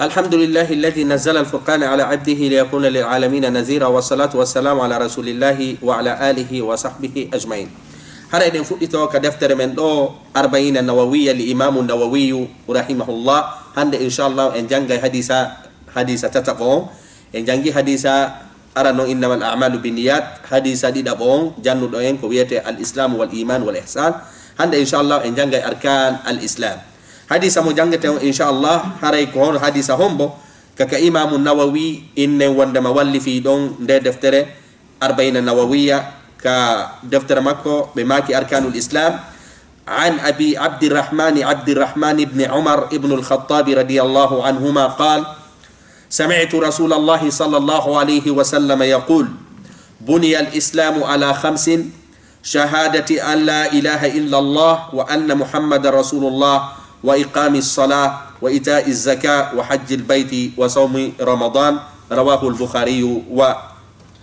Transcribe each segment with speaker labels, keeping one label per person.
Speaker 1: الحمد لله الذي نزل الفرقان على عبده ليكون للعالمين نزيرا والصلاة والسلام على رسول الله وعلى آله وصحبه أجمعين هذا إذن فؤتوا كدفتر من دو أربعين النووية لإمام النووي رحمه الله هند إن شاء الله إن جنگ حديثة حديثة تتقون إن جنگ حديثة أرنو إنما الأعمال بالنيات حديثة دي دبون جنو دوين كوية الإسلام والإيمان والإحسان هند إن شاء الله إن جنگ أركان الإسلام hadisa mo jangete o inchallah haray ko hono hadisa hombo kaka imamu nawawi innen wondema wallifi ɗon nde deftere arbaina nawawiya ka deftere makko ɓe maki arkanul islam عن أبي عبد الرحمن عبد الرحمن بن عمر ابن الخطاب رضي الله عنهما قال سمعت رسول الله صلى الله عليه وسلم يقول بني الإسلام على خمس شهادة أن لا إله إلا الله وأن محمد رسول الله وإقام الصلاة وإيتاء الزكاة وحج البيت وصوم رمضان. رواه البخاري و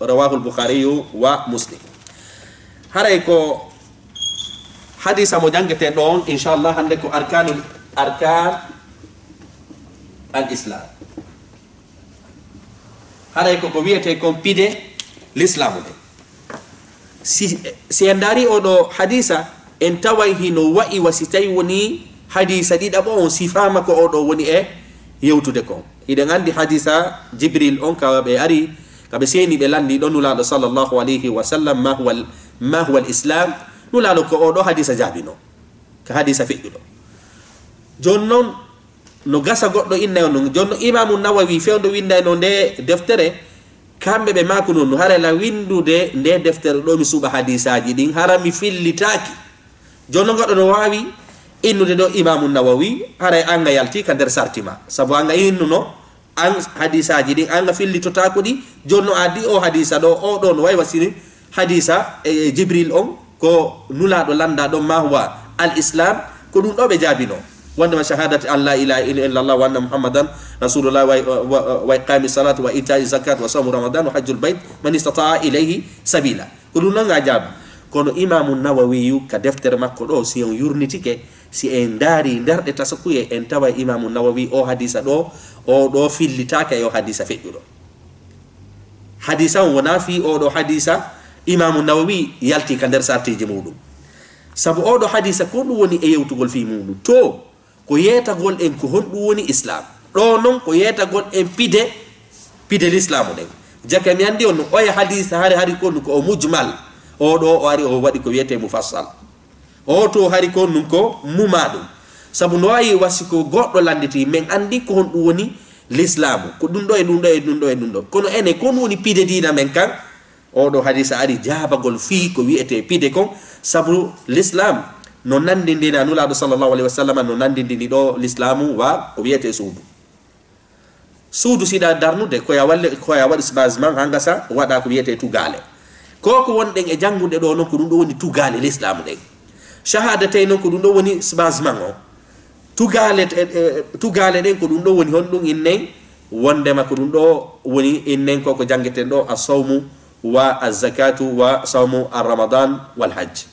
Speaker 1: رواه البخاري ومسلم. هريكو حديث مجانجة دون إن شاء الله عندك أركان أركان الإسلام. هريكو كوبيتكم بيدي الإسلام si si en dari oɗo hadisa en taway hino hadisa ɗiɗaɓo on sifama ko oɗo woni e yewtude kon. Iɗen andi hadisa jibril on ka ɓe ari kaɓe seni ɓe landi ɗo nulaɗo sallllahu alayhi wa sallam ma huwa ma huwa l islam. Nulaɗo ko oɗo hadisa jaabino ko hadisa feƴƴuɗo. Joni noon no gasa goɗɗo innayo e non joni noon imamu nawawi fewdo windayno e nde deftere kamɓe ɓe maku noon no harala windude nde deftere ɗo mi suuɓa hadisaji ɗin hara mi fillitaki joni noon goɗɗo no wawi innude ɗo imamu nawawi haray anga yalti ka nder sartima. Saabu anga innuno an hadisaji ɗin anga fillitotako ɗi jonno addi o hadisa ɗo o ɗo no wawi wasini hadisa e, e jibril on ko nulaɗo landa ɗon ma huwa al islam ko ɗum ɗo ɓe jaabino wondema shahadati an la ilaha illa illallah wa anna mouhammadan rasulullah wa iqami salat wa itai zakat wa saumu ramadan wa hajjul bayt man istataa ilayhi sabila ko ɗum ɗon ga jaaba kono imamu nawawiyu ka deftere makko ɗo si on yurnitike si en daari nderɗe tasakuye en tawa imamu nawawi o hadisa ɗo o ɗo fillitaka e o hadisa feƴƴuɗo. Hadisa on wona fi oɗo hadisa imamu nawawi yalti ka nder sartiji muɗum saabu oɗo hadisa ko ɗum woni e yewtugol fi muɗum to ko yeetagol en ko honɗum woni islam ɗo noon ko yeetagol en pide pide l'islamu ɗen jaka mi anndi on no oya hadisa hari hari ko ko o mujmal. Oɗo o ari o waɗi ko wiyete mufassal. o to hari ko num ko muma ɗum. Saabu no wawi wasi ko goɗɗo landiti min andi ko honɗum woni l'islamu. Ko ɗum ɗo e ɗum ɗo e ɗum ɗo e ɗum ɗo. Kono ene ko ɗum woni pide dina men kan oɗo hadi sa ari jabagol fii ko wiyete pide kon. Saabu l'islam no nandidina nulaɗo sallllahu alayhi wa sallam no nandidini ɗo l'islamu wa ko wiyete suudu. Suudu siɗa darnude koya walle koya waɗi base man hanga waɗa ko wiyete tugale ko ko wonɗen e janngude ɗo noon ko ɗum ɗo woni tugale l'islamu ɗen. shahada shahadatay noon ko ɗum ɗo woni sbasement o tugale tugale ɗen ko ɗum ɗo woni honɗum innen wondema ko ɗum ɗo woni innen koko jangeten ɗo a sawmu wa azakatu wa sawmu arramadan walhajj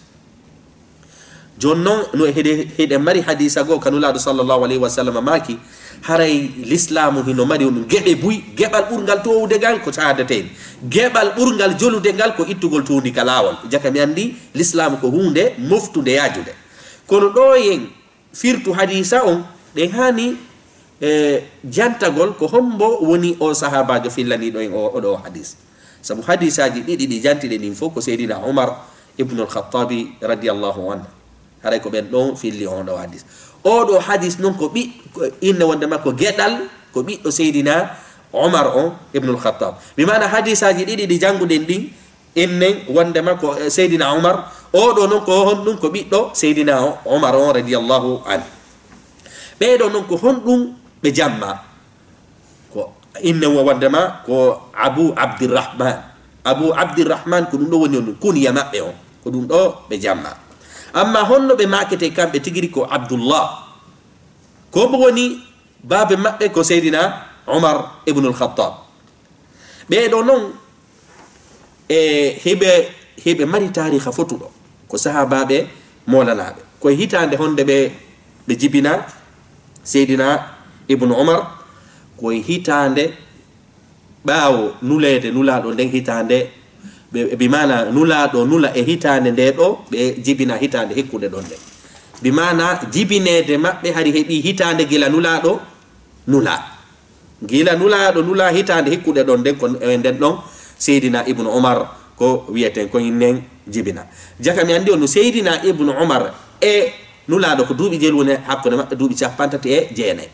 Speaker 1: joni noon no heɗe heɗe mari hadisa goo kanulaɗo sallllahu alayhi wa sallam maki haray l'islamu hino mari ɗum geɓe buy geɓal ɓurgal towude ngal ko caadaten geɓal ɓurgal jolude ngal ko ittugol towdi ka lawol jaka mi andi l'islamu ko hunde moftude yajude kono ɗo yen firtu hadisa on ɗe hani e jantagol ko hombo woni o sahabajo fillaniɗo en oɗo hadis. Saabu hadisaji ɗiɗi ɗi jantiɗe ɗin fof ko seydina omar ibnu alkhatabi radiallahu anhu. Haray ko ɓen ɗon filli on ɗo hadis. Oɗo hadis noon ko ɓi inne wonde makko geɗal ko ɓiɗɗo seydina omar on ibnul khatab mi mana hadisaji ɗiɗi ɗi jangguden ɗin innen wonde makko eh, seydina omar oɗo noon ko honɗum ko ɓiɗɗo seydina omar on radiallahu an ɓeɗo noon ko honɗum ɓe jamma. Ko inne wondema ko abou abdirahman abou abdirahman ko ɗum ɗo woni on kuniya maɓɓe on ko ɗum ɗo ɓe jamma amma honno ɓe makete kamɓe tigiri ko abdoullah ko mo woni baabe maɓɓe ko seydina umar ibnulkhatab ɓeɗo noon e heɓe heɓe mari tariha fotuɗo ko sahabaɓe molanaɓe koye hitande honde ɓe ɓe jibina seydina ibnu omar koye hitande ɓaawo nulede nulaɗo nden hitande bimana nulaɗo nula e hitande nde ɗo ɓe jibina hitande hikkude ɗon nde. Bimana jibinede maɓɓe hari heeɓi hitande gila nulaɗo nula. Gila nulaɗo nula hitande hikkude ɗon nden ko e nden ɗon seydina ibnu omar ko wiyeten koyen nden jibina. Jaka mi andi o no seydina ibnu omar e nulaɗo ko duuɓi jeel woni hakkude maɓɓe duuɓi capantati e jeenayi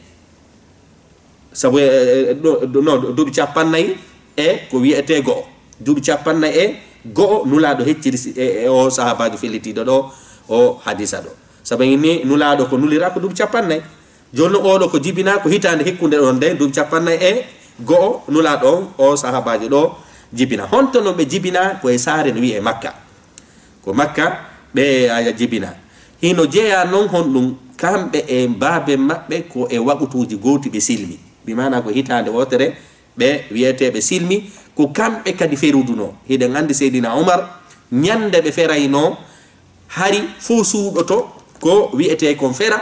Speaker 1: sabu e, e, e no duuɓi capannayyi e ko wiyete goo. duuɓi capannay e go'o nulaaɗo hecciri e, e o sahabajo fellitiɗo ɗo o hadisa ɗo. Sabu ni nulaaɗo ko nulira ko duuɓi capannayyi joni oɗo ko jibina ko hitande hikkude ɗon nde duuɓi capannay e go'o nulaaɗo on o sahabajo ɗo jibina honto noon ɓe jibina koye saare no wiye makka. Ko makka ɓe aya jibina hino jeeya noon honɗum kamɓe e baabe maɓɓe ko e waɓutuji gooti ɓe silmi. Bimana ko hitande wotere ɓe wiyeteɓe silmi. Ko kamɓe kadi feruduno hiɗen andi seydina oumar ñande ɓe ferayno hari fo suuɗoto ko wiyete kon fera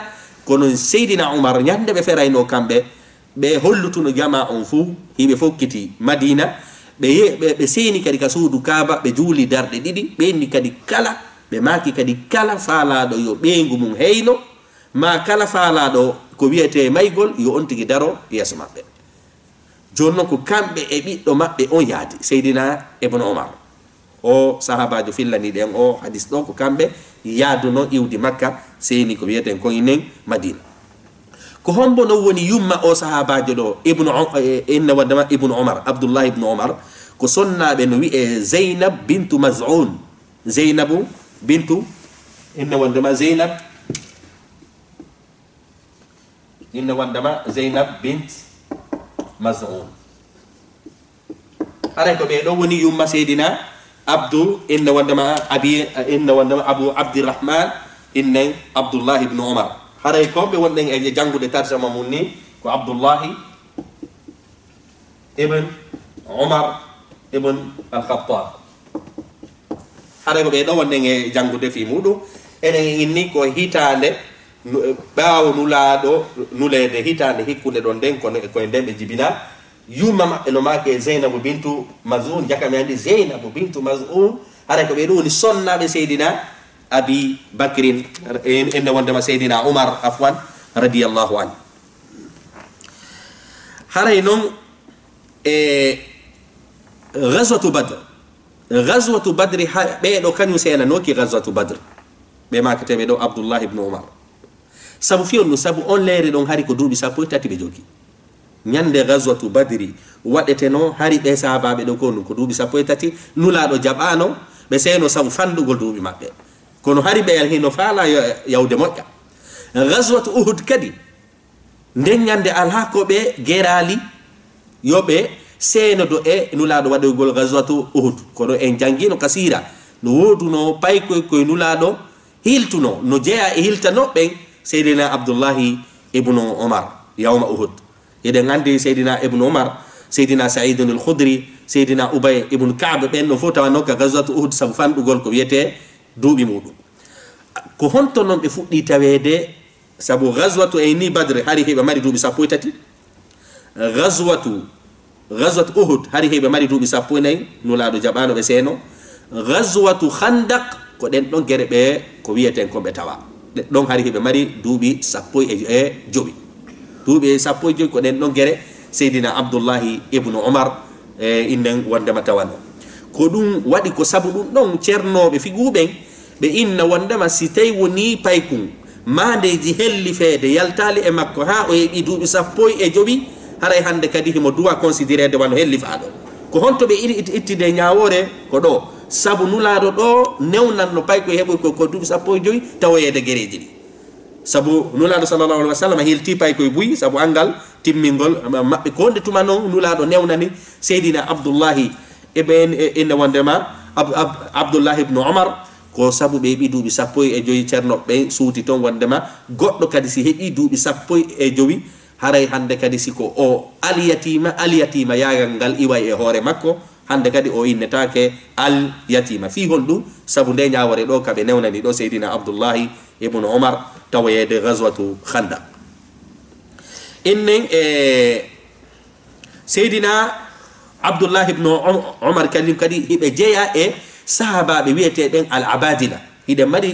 Speaker 1: kono seydina oumar ñande ɓe ferayno kamɓe ɓe hollutuno jama on fuu hiɓe fokkiti madina ɓe seeni kadi ka suudu kaba ɓe juuli darɗe ɗiɗi ɓenni kadi kala ɓe maki kadi kala faalaɗo yo ɓeygu mum heyno ma kala faalaɗo ko wiyete maygol yo on tigi daro yeeso maɓɓe joni ko kamɓe e ɓiɗɗo maɓɓe on yaadi seydina ebne omar o sahabajo fillaniɗi en o hadis ɗo ko kamɓe yaaduno iwdi makka seni ko wiyeten koynen madina ko hombo non woni yumma o sahabajo ɗo ibnu e, inna waddema ibnu omar abdoullah ibnu omar ko sonnaɓe no wiye zeynab bintu mazun zeynabu bintu inna waddema zeynab inna wandama zeynab bint mazum. Aray ko ɓeɗo woni yumma seydina abdou inna wandema abi inna wandema abou abdirahman innen abdoullahi ibnu omar haray ko ɓe wonɗen e janngude tarjama mum ni ko abdoullahi ibn omar ibn alkhatab haray ko ɓeɗo wonɗen e janngude fi muɗum. Enen inni ko hitande ɓaawo nulaaɗo nuleede hitaande hikkunde ɗon nden koye nden ɓe jibina yumma no maake zeynabu bintu masun jaka mi anndi zeynabu bintu masun hara ko ɓe ɗo woni sonnaaɓe seydina abi bacrin enne wondema seydina oumar afwan radiallahu an haray noon e gaswatu badre gaswatu badre ɓeeɗo kañum seena noki gaswatu badre ɓe maketeɓe ɗo abdoullah ibnu oumar sabu fiyon no sabu on leere ɗon hari ko duuɓi sappo e tati ɓe jogi ñande gaswatu badiri waɗeteno hari ɓe sahabaɓe ɗo ko ko duuɓi sappo e tati nulaɗo jaɓano ɓe seyno sabu fanɗugol duuɓi maɓɓe. Kono hari ɓe hino faala yawde moƴƴa. Gaswatu uhud kadi nden ñande ala ko ɓe gerali yoɓe seenodo e nulaɗo waɗoygol gaswatu uhud. Kono en jangino kasira no woduno paykoy koye nulaɗo hiltuno no jeeya e hiltanoɓen seydina abdoullahi ibnu omar yawma uhud. Eɗen anndi seydina ibnu omar seydina saidun l khudri seydina ubay ibnu kaabe ɓen ɗon fof tawa nokka gaswat uhud saabu fanɗugol ko wiyete duuɓi muɗum. Ko honto noon ɓe fuɗɗi tawede saabu gazwatu e ni badre hari heɓe mari duuɓi sappo e tati? Gazwatu gaswat uhud hari heɓe mari duuɓi sappo e nayyi nulaɗo jaɓano ɓe seeno. Gazwatu handak ko ɗen ɗon gere ɓe ko wiyeten kon ɓe tawa. ɗon hari heɓe mari duuɓi sappo e, e joɓi. Duuɓi sappo e joyi ko ɗen ɗon gere seydina abdoullahi ibnu omar e innen wondema tawano ko ɗum waɗi ko sabu ɗum ɗon ceernoɓe figuɓen ɓe inna wondema si tawi woni paykun mandeji helli feede yaltali e makko ha o heeɓi duuɓi sappo e joɓi haray hande kadi himo duwa considérede wano helli faaɗo ko honto ɓe ittide ñawore ko ɗo sabu nulaaɗo ɗo newnan no pay ko heɓoy ko ko duuɓi sappo e joyi tawoyeede gereeji ɗi. Sabu nulaaɗo sallllahu alih wa sallam hilti pay koye buyi sabu angal timmingol maɓɓe ko nde tuma noon nulaaɗo newnani seydina abdoullahi eɓen e, inde wondema abdoullahi ibnu omar ko sabu ɓe heeɓi duuɓi sappo e joyi ceernoɓe suuti toon wondema goɗɗo kadi si heeɓi duuɓi sappo e joyi haray hande kadi siko o aliyatima aliyatima yagal ngal iway e hoore makko hande kadi o innetake al yatima. Fi fihol ɗum saabu nde ñawore ɗo kaɓe newnani ɗo seydina abdoullahi ibnu omar tawoyede gaswatu khandak innen e seydina abdoullahi ibnu omar kañum kadi hiɓe jeeya e sahabaɓe wiyeteɓen al abadila hiɗe mbaɗi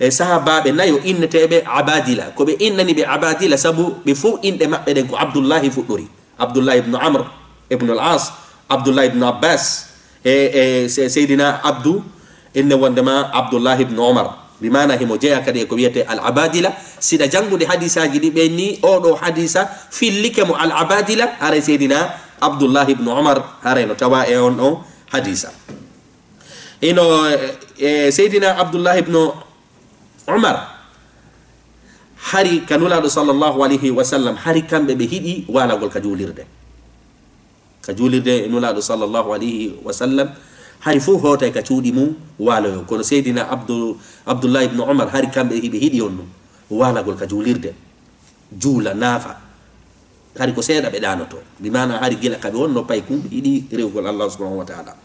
Speaker 1: e sahabaɓe nayo inneteɓe abadila. Koɓe innani ɓe abadila saabu ɓe fo inɗe maɓɓe ɗen ko abdoullahi fuɗɗori. Abdoullahi ibnu amr ibnu al as abdoullah ibnu abbas e e seydina abdou inne wondema abdoullah ibnu omar bimana himo jeeya kadi e ko wiyete al abadila siɗa janngude hadisaji ɗi ɓe ni oɗo hadisa fillike mo al abadila hara seydina abdoullah ibnu omar hara no tawa e on ɗo hadisa ino e seydina abdoullah ibnu umar hari ka nulaɗo sallllahu alayhi wa sallam hari kamɓe ɓe hiɗi walagol ka julirde ka julirde e nulaaɗo sallllahu alayhi wa sallam. Hay fof hootay ka cuuɗi mum waaloyo. Kono seydina abdou abdoullah ibnu omar hari kamɓe hiɓe hiɗi on ɗum. Waalagol ka juulirde juula naafa. Hari ko seeɗa ɓe ɗanoto bimana hari gila kaɓe wonno pay kumɓe hiɗi rewgol allah subahanahu wa taala.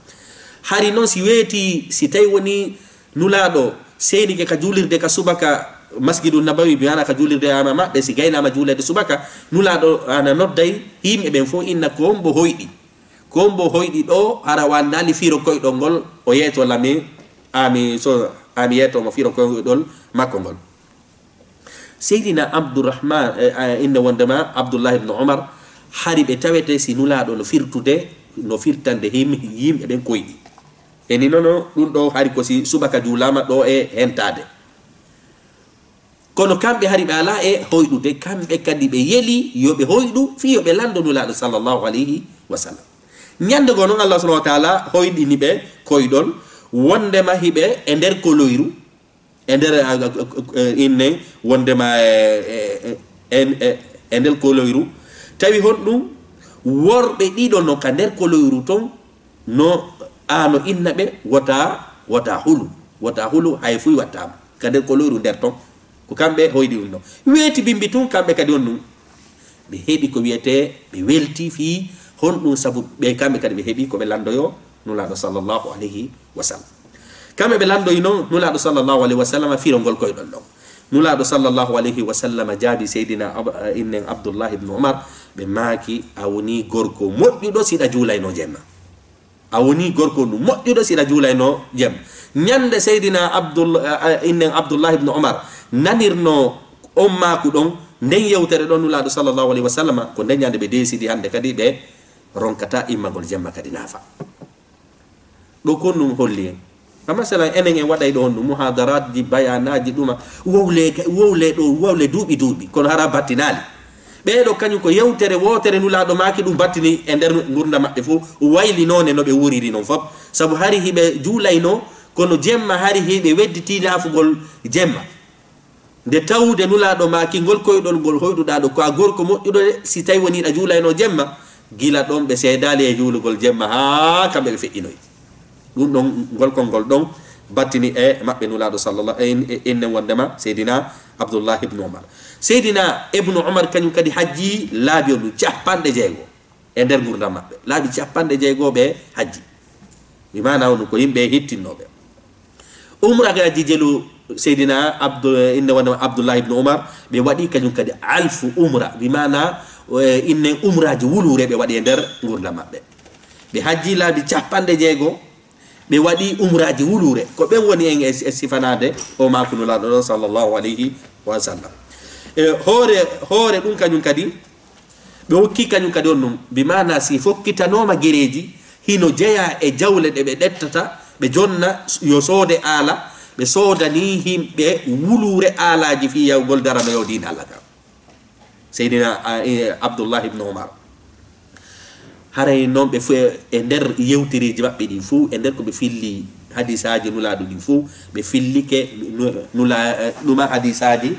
Speaker 1: Hari noon si weeti si tawi woni nulaaɗo seenike ka juulirde ka subaka masjidu nabawi biwana ka julirde ama maɓɓe si gaynama julede subaka nulaɗo ana nodday yimɓe ɓen fo inna kombo hoyɗi. Kombo hoyɗi ɗo hara wandali firo koyɗol ngol o yeetola mi ami so ami yeetomo firo koyɗol makko ngol. Seydina abdourahman eh, eh, inde wondema abdoullahi ibnu omar hari ɓe tawete si nulaɗo no firtude no firtande yimɓe ɓen koyɗi. Eni nono ɗum ɗo hari ko si subaka julama ɗo e hentade kono kamɓe hari ɓe ala e hoyɗude kamɓe kadi ɓe yeeli yoɓe hoyɗu fi yoɓe lando nulaɗo sallllahu alayhi wa sallam. Ñande go noon allah subahana wa taala hoyɗini ɓe koyɗol wondema hiɓe e nder koloyru e nder e, e, inne wondema e, e nder koloyru. Tawi honɗum worɓe ɗiɗo no ka nder koloyru ton no ano inna ɓe wota wota hulu wota hulu hay fuy wattama ka nder koloyru nder ton. ko kamɓe hoydi ɗum ɗo. Weeti bimbi tun kamɓe kadi on ɗum. Ɓe heɓi ko wiyete ɓe welti fi hon ɗum sabu ɓe kamɓe kadi ɓe heɓi koɓe landoyo nulaɗo sallllahu alayhi wa sallam. Kamɓe ɓe landoyi noon nulaɗo sallllahu alayhi wa sallam firongol koyɗon ɗon. Nulaɗo sallllahu alayhi wa sallam jaabi seydina eh, innen abdoullah ibnu omar ɓe maaki a woni gorko moƴƴuɗo siɗa juulayno jemma. A woni gorko ndu moƴƴuɗo siɗa juulayno jemma. ñande seydina abdoul eh, innen abdoullah ibnu omar. Nanirno on maku ɗon nden yewtere ɗon nulaɗo sallllahu alayhi wa sallam ko nden ñande ɓe décidi hande kadi ɓe ronkata immagol jemma kadi naafa. Ɗo kon ɗum holli en. Fa masalan enen en waɗay ɗo on ɗum muhadarat ji bayanaji ɗuma wowle wowle ɗo wowle duuɓi duuɓi kono hara battinali ɓeɗo kañum ko yewtere wotere nulaɗo maki ɗum battini e nder gurda maɓɓe fof waylinone no ɓe wuriri noon fof saabu hari hiɓe juulayno kono jemma hari he ɓe wedditi laafugol jemma. Nde tawde nulaaɗo maakingol koyɗol ngol hoyɗuɗaaɗo ko a gorko moƴƴuɗo de si tawi woniɗa juulayno jemma gila ɗon ɓe seedali e juulugol jemma haa kamɓe ɓe feƴƴinoy ɗum ɗon ngolkol ngol ɗon battini e maɓɓe nulaaɗo sallallah innen e, wondema seydina abdoullah ibnu omar. Seydina ibnu omar kañum kadi hajji laabi on ɗum capanɗe jeego e nder gurdam maɓɓe. Laabi capanɗe jeegoo ɓe hajji. Mi mana onu ko yimɓe e hittinnoɓe umra ga jijelu seydina abdu inne wonema abdoullah ibnu oumar ɓe waɗi kañum kadi alfu umra bimana eh, inne umraji wulure ɓe waɗi e nder gurdam maɓɓe. Ɓe hajji laabi capanɗe jeego ɓe waɗi umraji wulure. Ko ɓen woni en e, e sifanade o makunulaɗo ɗon sallllahu alayhi wa sallam. E hoore hoore ɗum kañum kadi ɓe hokki kañum kadi on ɗum bimana si fokkitanoma guereji hino jeeya e jawle ɗe ɓe ɗettata ɓe jonna yo soode aala ɓe soodani himɓe wulure aalaji fi yawgol darama yo e diin allah kam seydina e, abdoullah ibne omar haray noon ɓe fuu e, e nder yewtiriji maɓɓe ɗin fuu e nder koɓe filli hadisaji nulaaɗo ɗin fuu ɓe fillike nula ɗuma hadisaji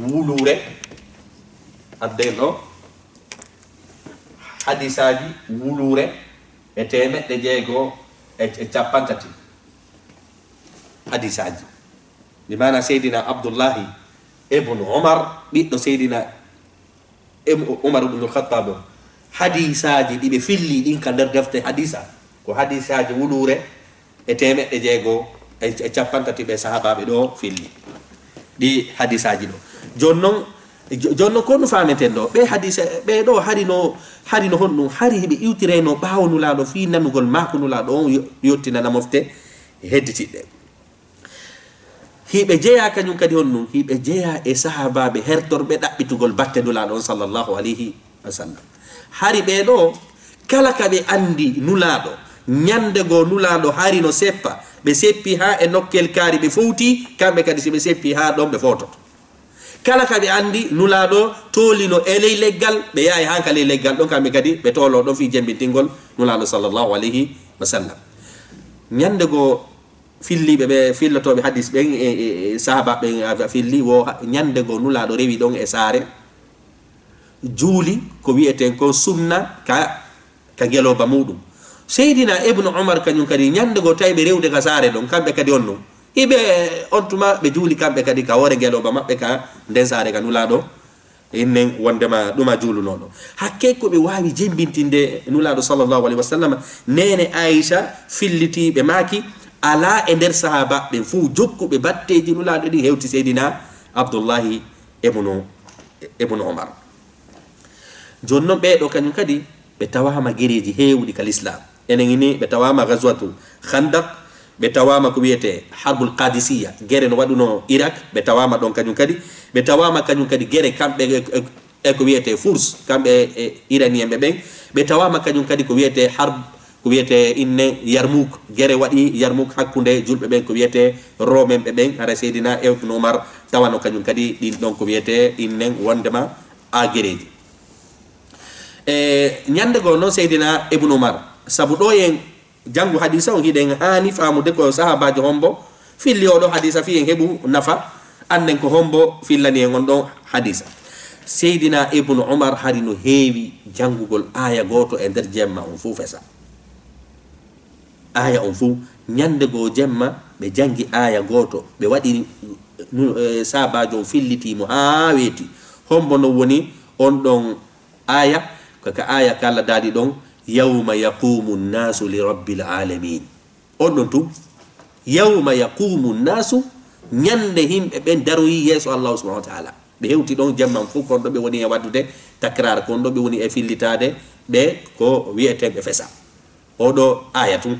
Speaker 1: wulure adden ɗo hadisaji wulure e temeɗɗe jeegoo e, e capantati hadis aji mi mana seydina abdoullahi ibnu omar ɓiɗɗo seydina umar ibnu lkhatab o hadisaji ɗiɓe filli ɗin ka nder defte hadisa. Ko hadisaji wulure e temeɗɗe jeego e, e capantati ɓe sahabaɓe ɗo filli. Ɗi hadisaji ɗo. Joni noon jonno ko no fameten ɗo? Ɓe hadise ɓe ɗo harino harino hon ɗum hari heɓe iwtirayno ɓaawo nulaɗo fi nanugol maako nulaɗo on yettinana mofte e hedditiɗɗe hiɓe jeeya kañum kadi hon ɗum hiɓe jeeya e sahabaɓe hertorɓe ɗaɓɓitugol batte nulaɗo on sallllahu alayhi wa sallam. Hari ɓe ɗo kala ka ɓe andi nulaɗo ñande goo nulaɗo harino seppa ɓe seppi ha e nokkel kaari ɓe fowti kamɓe kadi so ɓe seppi ha ɗon ɓe fototo kala ka ɓe anndi nulaaɗo toolino eley leggal ɓe yahay han ley leggal ɗon kamɓe kadi ɓe toolo ɗon fi jembintingol nulaɗo sallllahu alayhi wa sallam. Ñande goo filliɓe ɓe fillotoɓe hadis ɓen e, e, e sahaba ɓen filli wo ñande goo nulaɗo rewi ɗon e saare. Juuli ko wiyeten kon sumna ka ka ngelooba muɗum. Seydina ibnu omar kañum kadi ñande goo tawi ɓe rewde ka saare ɗon kamɓe kadi on non. iɓe on tuma ɓe juuli kamɓe kadi ka hoore ngeloba maɓɓe ka nden saare ka nulaɗo innen wondema ɗuma juulunoɗo hakke ko ɓe wawi jembintinde nulaɗo sallllahu alayhi wa sallam nene aicha fillitiɓe maaki ala e nder sahaba ɓen fo jokkuɓe batteji nulaɗo ɗi hewti seydina abdoullahi ebnu ebnu omar. Joni noon ɓeɗo kañum kadi ɓe tawama guereji hewɗi kal islam enen ini ɓe tawama gaswatu handak ɓe tawama ko wiyete harbul qadisiya guere no waɗuno irak ɓe tawama ɗon kañum kadi. Ɓe tawama kañum kadi guere kamɓe e, e, e ko wiyete fours kamɓe e, iranien ɓe ɓen. Ɓe tawama kañum kadi ko wiyete harb ko wiyete inne yarmouk guere waɗi yarmouk hakkude julɓe ɓen ko wiyete romen ɓe ɓen. Hara seydina ewtun oumar tawano kañum kadi ɗin ɗon ko wiyete innen wondema a guereji e ñande goo noon seydina ibnu oumar saabu ɗo en janngu hadisa on hiɗen haani faamude ko sahabajo hombo. Filli oɗo hadisa fi en heɓu nafa anden ko hombo fillani en on ɗon hadisa. Seydina ibnu umar hari no heewi janngugol aya gooto e nder jemma on fuu fesa. Aya on fuu ñannde goo jemma ɓe janngi aya gooto ɓe waɗi e, sabajo on fillitimo haa weeti. Hombo no woni on ɗon aya kaka aya ka allah ɗon yawma yaqumu nnasu li rabbil alamin. On ɗon tum yawma yaqumu nnasu ñande himɓe ɓen daroyi yeeso allahu subahana wa taala. Ɓe hewti ɗon jemman fof kon ɗo ɓe woni e waddude takrar kon ɗo ɓe woni e fillitade ɓe ko wiyeteɓe fesa. Oɗo aya tum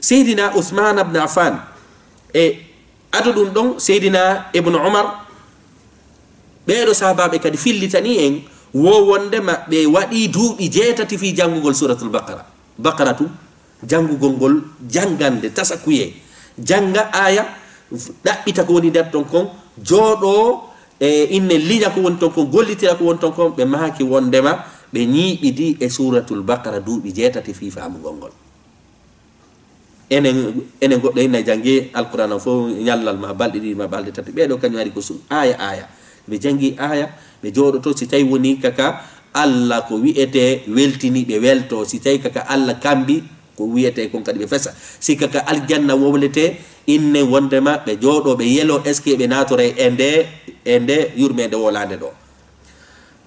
Speaker 1: seydina usmana abne affan e ado ɗum ɗon seydina ibnu omar ɓeɗo sahabaɓe kadi fillitani en wo wonde maɓɓe waɗi duuɓi jeetati fi janngugol suratul baqara. Baqara tu janngugol ngol janngande tasa kuye. Jannga aya ɗaɓɓita ko woni nder ton kon jooɗo e inne liña ko woni ton kon gollitira ko woni ton kon ɓe maaki wondema ɓe ñiiɓidi e suratul baqara duuɓi jeetati fi faamugol ngol. Enen enen goɗɗo inna janngi alqouran o fof ñallal ma balɗe ɗiɗi ma balɗe tati. Ɓeɗo kañum ari ko sum aya aya. Ɓe jangi aya ɓe jooɗoto si tawi woni kaka allah ko wiyete weltini ɓe welto si tawi kaka allah kambi ko wiyete kon kadi ɓe fesa. Si kaka aljanna wowlete inne wondema ɓe jooɗo ɓe yelo est ce que ɓe natore e nde e nde yurmede wolande ɗo.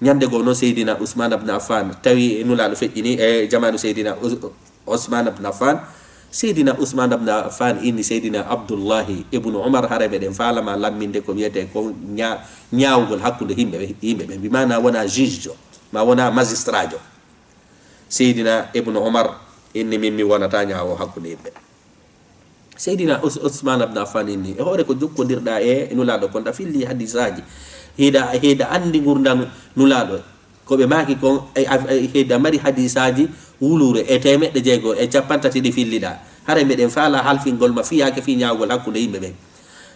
Speaker 1: Ñande goo noon seydina ousmane abne affan tawi nulaɗo feƴƴini e jamanu seydina ousmane abne affan seydina ousmane abne affan inni seydina abdoullahi ibnu omar hara ɓeɗen falama lamminde ko wiyete ko ñawgol hakkude yimɓe yimɓe ɓe. Mbimana wona juge jo ma wona magistrat jo. Seydina ibnu omar inni min mi wonata ñawo hakkude yimɓe. Seydina ousmane abne affan inni e hoore ko jokkodirɗa e nulaɗo kon ɗa filli hadisaji hiɗa hiɗa andi gurdanu nulaɗo koɓe maki kon e, hiɗa e, mari hadisaji wulure e temeɗɗe jeego e capantati ɗi filliɗa hara meɗen faala halfingol ma fiyake fi ñawgol hakkude yimɓe ɓen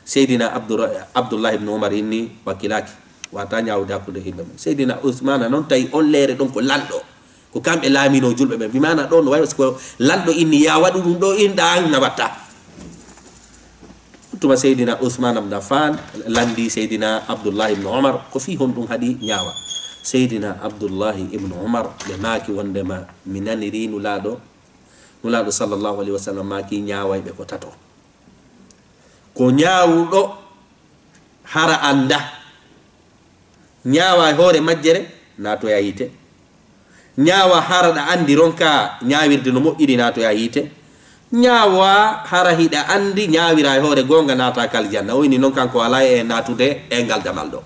Speaker 1: seydina abdoullah ibne oumar inni wakkilaki wata ñawde hakkude yimɓe ɓen seydina ousmana noon tawi on leere ɗon ko lanɗo ko kamɓe laamino julɓe ɓen mimana ɗon way ko lanɗo inni ya waɗu ɗum ɗo inɗa an na watta. Tuma seydina ousmane ibne affan landi seydina abdoullah ibne omar ko fi hon ɗum haaɗi ñawa seydina abdoullahi ibnu omar ɓe maaki wondema mi naniri nulaaɗo nulaaɗo sallllahu alayhi wa sallam maaki ñaawayɓe ko tato ko ñaawuɗo hara annda. Ñaawa hoore majjere naatoya yiite. Ñaawa hara ɗa anndi ronka ñaawirde no moƴƴiri naatoya yiite. Ñaawa hara hiɗa anndi ñaawira e hoore goonga naata kaljanna. Oyni noon kanko alaa e naatude e ngal damal ɗo.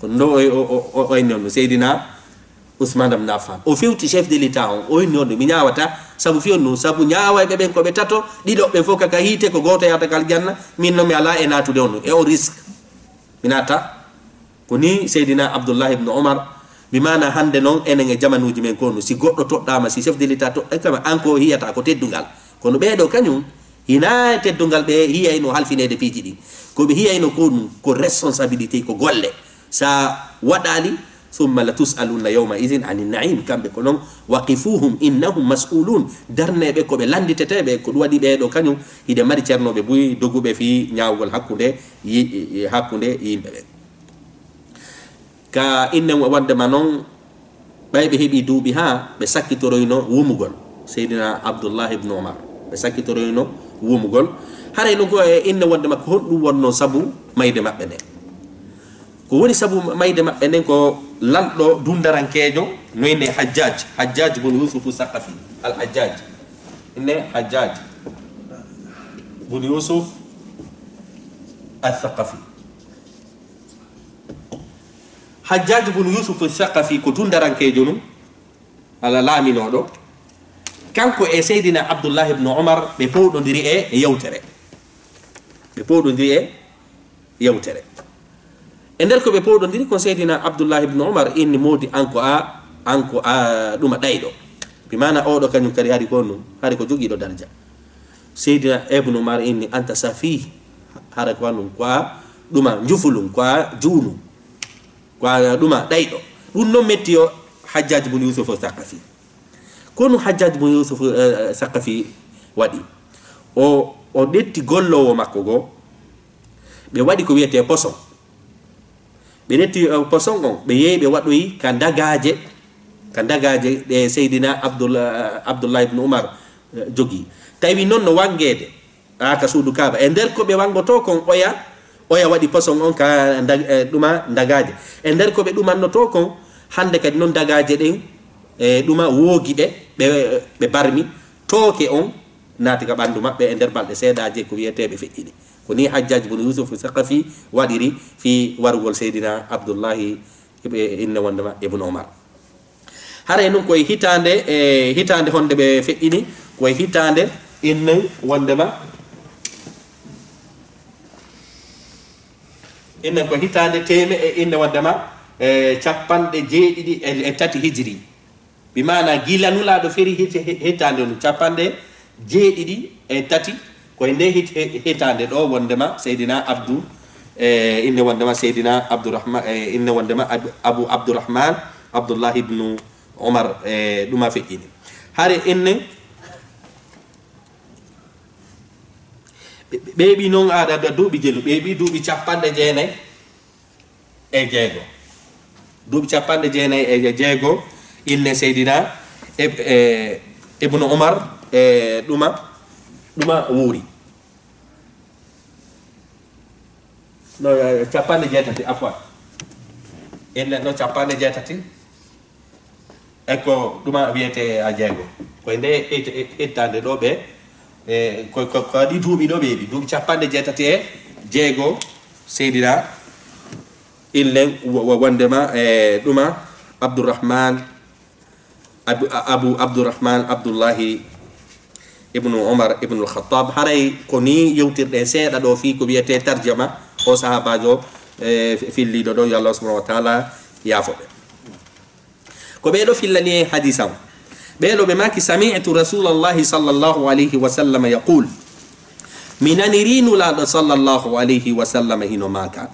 Speaker 1: Ko ndo oy on no seydina ousmane am nafan o fewti chef de l'état on oy on mi ñawata saabu fiyon nu saabu ñawayɓe ɓen koɓe tato ɗiɗoɓe fof kaka hiite ko goto yata kal janna min noon mi ala e natude on e o risque mi natta ko ni seydina abdoullah ibne omar bimana hande noon enen e jamanuji men konu si goɗɗo toɗɗama si chef de l'état toɗɗa kama anko hiyata ko teddugal kono ɓeeɗo kañum hina teddugal ɓe hiyayno halfinede piiji ɗi. Koɓe hiyayno konu ko responsabilité ko golle sa waɗali summa la tusaluna yawma idin ani naim. Kamɓe ko noon waqifuhum innahum masulun. Darneɓe koɓe landiteteɓe ko ɗum waɗi ɓeɗo kañum. Hiɗe mari ceernoɓe boyi doguɓe fi ñawgol hakkude hakkude yimɓe ɓe. Ka innen waddema noon ɓayɓe heeɓi duuɓi ha ɓe sakkitoroyno wumugol. Seydina abdoullah ibnu omar ɓe sakkitoroyno wumugol. Haray no ko e inne waddema ko honɗum wonno saabu mayde maɓɓe nde. ko woni sabu mayde maɓɓe nden ko lanɗo dundarankeejo noyne hajjaj hajjaj bon yusufu sakafi al hajjaj inne hajjaj bon yusuf alsakafi hajjaj bon yusufu sakafi ko dundarankeejo num ala laaminooɗo kanko e seydina abdoullahi bnu omar ɓe powɗondiri e yewtere. Ɓe powɗondiri e yewtere. E nder ko ɓe powɗodiri kon seydina abdoullah ibnu omar inni moodi anko a anko a ɗuma ɗayɗo bi mana oɗo kañum kadi hari ko num hari ko joguiɗo darja. Seydina ibnu omar inni anta safi hara ko anum ko a ɗuma jufulum ko a juunu ko a ɗuma ɗayɗo ɗum noon metti o hajjaji bun yusuf sakafi kono hajjaji bun yusuf sakafi waɗi o o ɗetti gollowo makko goo ɓe waɗi ko wiyete poson ɓe netti eh, poson on ɓe yehi ɓe waɗoyi ka dagaje ka dagaje ɗe seydina abdoullah eh, abdoullah ibne oumar eh, jogii tawi noon no wangede a ka suudu kaaba. E nder ko ɓe wangoto kon oya oya waɗi poson on ka ɗuma dagaje e nder ko ɓe ɗumannoto kon hande kadi noon dagaje ɗen e ɗuma woogi ɓe ɓe barmi. Tooke on naati ka ɓanndu maɓɓe e nder balɗe seeɗaje ko wiyeteɓe feƴƴiɗi كوني حجاج بن يوسف الثقفي وادري في ورغول سيدنا عبد الله ابن وندما ابن عمر هاري نون كوي هيتاندي هيتاندي هوندي بي فيني كوي هيتاندي ان وندما ان كوي هيتاندي تيم ان وندما تشابان دي جي دي تاتي هجري بمعنى جيلانولا دو فيري هيتاندي تشابان دي جي دي تاتي koye nde hitande ɗo wondema seydina abdou e inne wondema seydina abdourahman e inne wondema abou abdourahman abdoullah ibnu omar e ɗuma feƴƴini. Hare enne ɓeeɓi noon aɗa duuɓi jelu ɓeeɓi duuɓi capanɗe jeenayyi e jeego. Duuɓi capanɗe jeenayyi e jeego inne seydina e, ibnu omar e ɗuma. ɗuma wuuri no capanɗe jeetati afwan. Enne no capanɗe jeetati eko ɗuma wiyete a jeego. Koye nde e, e, ittande ɗo ɓe e ko waɗi duuɓi ɗo ɓeeɓi duuɓi capanɗe jeetati e jeego seydina illen wondema e ɗuma abdourahman abou abdourahman abdoullahi ibnu omar ibnu lkhatab haray ko ni yewtirɗe seeɗa ɗo fi ko wiyete tardiama o sahabajo e filliɗo ɗo yo allah subahana wa taala yaafoɓe ko ɓeɗo fillani e hadis am ɓeɗo ɓe maki samitu rasulallahi sallllahu alayhi wa sallam yaqul mi naniri nulaɗo sallllahu alayhi wa sallam hino maka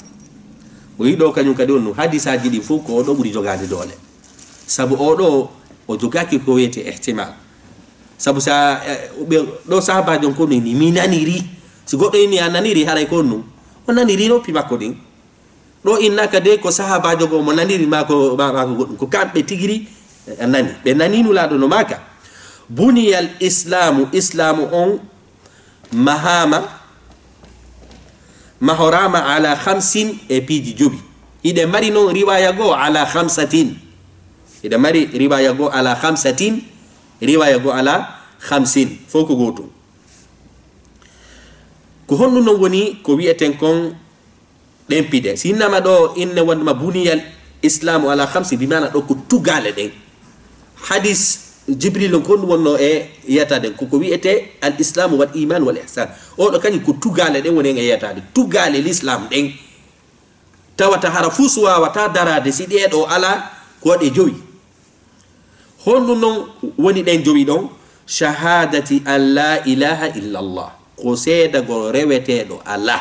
Speaker 1: o yiɗo kañum kadi on nu hadisaji ɗi fof ko oɗo ɓuuri jogade doole saabu oɗo o jogaki ko wiyete ihtimal sabu sa eh, ɓe ɗo sahabajo ko ɗum ni mi naniri. Si goɗɗo inni a naniri haray ko nu o naniri noppi makko ɗin. Ɗo innaka de ko sahabajo go mo naniri mako mako goɗɗum. Ko kamɓe tigiri a nani. Ɓe naninulaɗo no maka buniyal islamu islamu on mahama mahorama ala hamsin e piiji joɓi iɗe mari noon riwaya goo ala hamsatin iɗe mari riwaya goo ala hamsatin riwaya go ala hamsin fof ko gotum ko honɗum non woni ko wiyeten kon ɗempide si innama ɗo inne wondema buniyal islamu ala hamsin bimana ɗo ko tugale ɗen. Hadis jibril on ko ɗum wonno e yiyataden koko wiyete al islamu wal iman wal ihsan. Oɗo kañum ko tugale ɗen woni en e yiyatade tugale l'islam ɗen. Tawata hara fuu suwawata darade si ɗeɗo ala ko waɗe joyi. Honɗum noon woni ɗen jowi ɗon shahadati an la ilaha illa llah ko seedago reweteɗo ala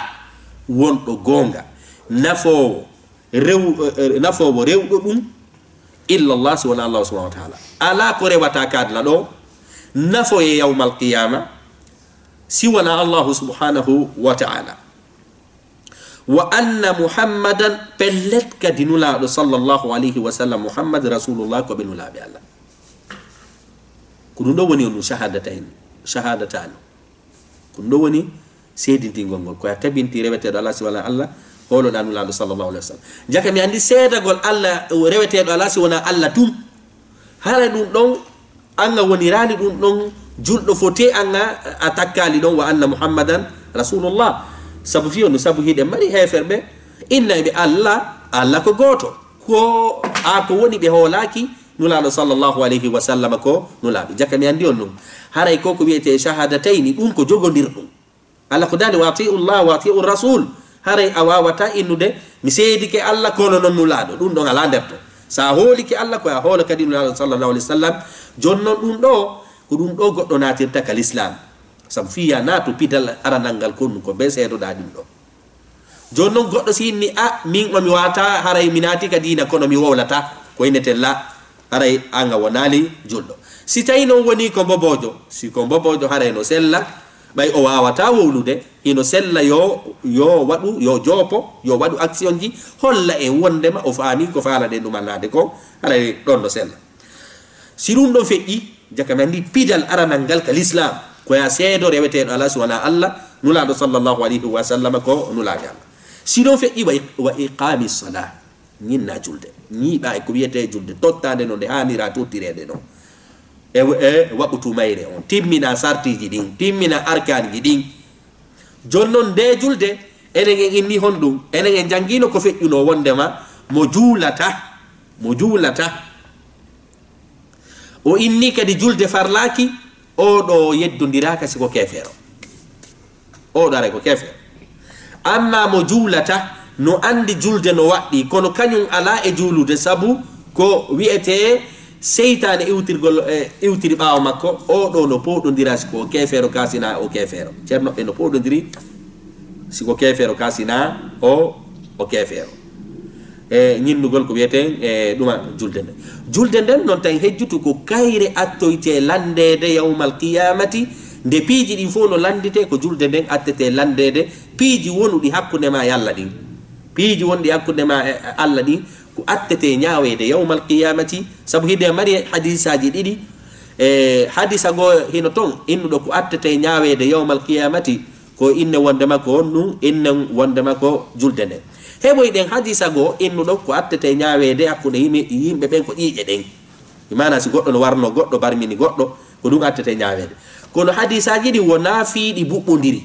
Speaker 1: wonɗo gonga nafowo rew eh, nafowo rewɗo ɗum illa llah si wona allah subahana wa taala ala ko rewata kadla ɗo nafo e yawma alqiyama si wona allahu subhanahu wa taala wa anna muhammadan pellet kadi nulaɗo sallllahu alayhi wa sallam muhammad rasulullah koɓe nulaɓe allah ko ɗum ɗo woni ɗum shahadatayn shahadatanu ko ɗum ɗo woni seedintingol ngol. Koya tabinti reweteɗo ala si wona allah holoɗa nulaɗo sallllahu alih wa sallam. Jaka mi andi seedagol allah reweteɗo ala si wona allah tum. Hara ɗum ɗon anga wonirani ɗum ɗon julɗo fote anga a takkali ɗon wa anna muhammadan rasulullah sabu fiyo no sabu hiɗen mari hefer ɓe? Inna ɓe allah allah ko gooto. Ko a ko woni ɓe hoolaki nulaɗo sallllahu alayhi wa sallam ko nulaɗo jakka mi anndi on ɗum. Haray ko ko wiyete shahadatayni ɗum ko jogodir ɗum allah ko dani watiu llah watiu rasul haray a wawata innude mi seedike allah kono noon nulaɗo ɗum ɗon ala nder to sa hoolike allah koye a hoolo kadi nulaɗo sallllahu alih w sallam jonnon ɗum ɗo ko ɗum ɗo goɗɗo natirta ka l'islam sabu fiya naatu pidal aranal ngal konnu ko be seedoɗa ɗum ɗo. Joni noon goɗɗo si inni a ah, min omi wata haray mi naati ka dina kono mi wowlata ko inneten la haray anga wonali julɗo. Si tawi noon woni ko mbobojo si ko mbobojo harayno sella ɓay o wawata wowlude hino sella yo yo waɗu yo joopo yo waɗu action ji holla en wondema o faami ko falaɗen ɗum ɗumallade ko haray ɗon no sella. Si ɗum ɗon feƴƴi jaka mi andi pidal aranal ngal ka l'islam koya seedo reweteɗo ala subahana allah nulaɗo sallllahu alayhi wa sallam ko nulaɓe allah. Si ɗon feƴƴi wa iqami salah ñinna julde. Ñiiɓa e ko wiyete julde tottade no nde hanira tottirede noon e e waɓutumayre on. Timmina sartiji ɗin timmina arkanji ɗin. Jonnon nde julde enen en inni hon ɗum enen en jangino ko feƴƴuno wondema mo juulata mo juulata. O inni kadi julde farlaki oɗo yeddodiraka siko kefeero. Oɗo ara ko kefeero. Amma mo juulata no andi julde no waɗɗi kono kañum ala e juulude saabu ko wiyete seytane iwtirgol iwtiri ɓawa makko oɗo no poɗodira siko kefeero kasina o kefeero ceernoɓe no poɗodiri siko kefeero kasina o o kefeero e ñinnugol ko wiyeten e ɗuma julde nden. Julde nden noon tan hejjutu ko kayre attoyte landede yawmal qiyamati nde piiji ɗin fof no landite ko julde nden attete landede piiji wonuɗi hakkunde ma allah ɗin piiji wonɗi hakkude ma e, e allah ɗin ko attete ñawede yawma alqiyamati saabu hide mari hadisaji ɗiɗi. E hadisa go hino ton innuɗo ko attete ñawede yawma alqiyamati ko inne wondema ko on ɗum innen wondema ko julde nden heɓoy ɗen hadisa goo innuɗo ko attete ñawede hakkude yimɓe ɓen ko ƴiiƴe ɗen. Mana si goɗɗo no warno goɗɗo barmini goɗɗo ko ɗum attete ñawede kono hadisaji ɗi wona fiiɗi buɓɓodiri.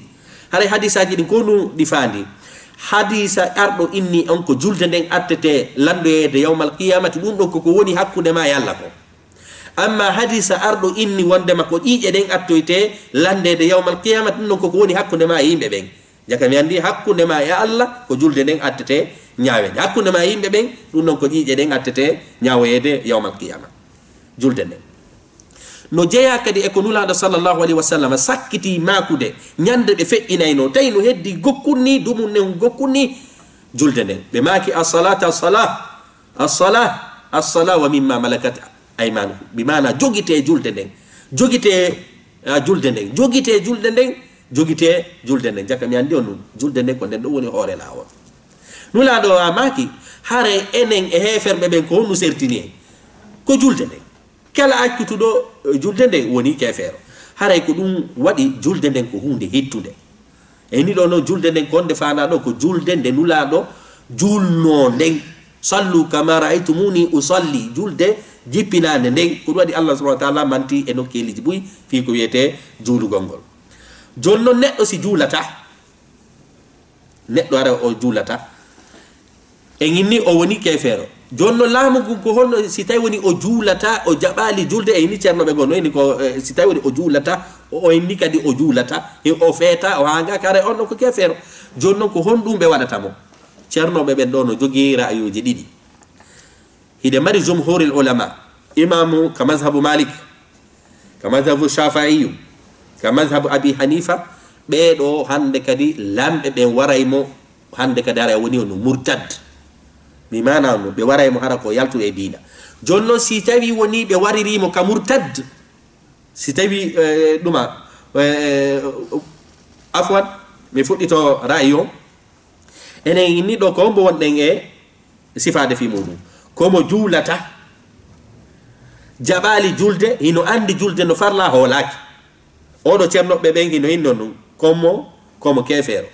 Speaker 1: Haray hadisaji ɗi ko ɗum ɗi fandi hadisa arɗo inni on ko julde nden attete landoyeyde yawmal qiyamati ɗum ɗon koko woni hakkude ma e allah ko. Amma hadisa arɗo inni wondema ko ƴiiƴe ɗen attoyte landede yawmal qiyamati ɗum ɗon koko woni hakkude ma e yimɓe ɓen. Jaka mi anndi hakkunde ma e allah ko julde nden attete ñaawede. Hakkunde ma e yimɓe ɓen ɗum ɗon ko ƴiiƴe ɗen attete ñaawoyede yawmal qiyama. Julde nden. no jeeya kadi eko nulaɗo sallllahu alayhi wa sallam sakkiti makude ñande ɓe feƴƴinayno tawi no heddi gokkunni dumum nen gokkunni julde nden. Ɓe maki assalat assala assala assala wa mimma malakat aymanuhu bimana joguite julde nden joguite julde nden joguite julde nden jogite julde nden. Jaka mi andi on ɗum julde nden ko nden ɗo woni hoore lawol nulaɗo a maki hare enen e heferɓe ɓen ko honnu sertini en ko julde nden. kala accutuɗo e, julde nden woni kefeero. Haray ko ɗum waɗi julde nden ko hunde hettude e ni ɗo noon julde nden ko onde fana ɗo ko julde nde nulaɗo julno nden. Sallu kama raaytumuni usalli julde jippinande nden. Ko ɗum waɗi allah subahana taala manti e nokkeliji ɓuy fi ko wiyete juulugol ngol. Joni noon neɗɗo si juulata neɗɗo ara o juulata. E inni o woni kefeero. jonno laamu ngu ko holno si tawi woni o juulata o jaɓali julde e ni ceernoɓe goo noyni ko eh, si tawi woni o juulata o enni kadi o juulata e o feeta o haanga kara on ɗon ko kefeero joni noon ko hon ɗum ɓe waɗata mo. Ceernoɓe ɓen ɗo no jogii rayuji ɗiɗi. Hiɗe mari jumhuril ulama imamu ka mazhabu malik ka mazhabu shafaiyu ka mazhabu abi hanifa ɓeɗo hande kadi lamɓe ɓen waraymo hande kadi ara woni ono murtad. mi mana mo ɓe wara mo hara ko yaltu e diina. Joni noon si tawi woni ɓe waririmo ka murtad si tawi e, ɗuma e, e, afwan mi fuɗɗito rayi o enen inni ɗo ko mbo wonɗen e sifade fi muɗum. Komo juulata jaɓali julde hino andi julde no farla hoolaki oɗo ceernoɓe ɓen hino hinno ɗum kommo komo kefeero